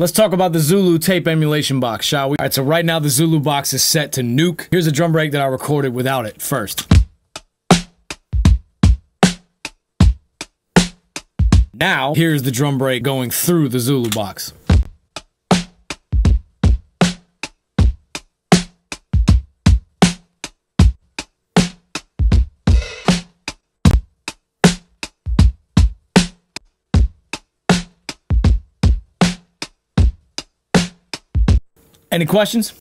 Let's talk about the Zulu tape emulation box, shall we? Alright, so right now the Zulu box is set to nuke. Here's a drum break that I recorded without it first. Now, here's the drum break going through the Zulu box. Any questions?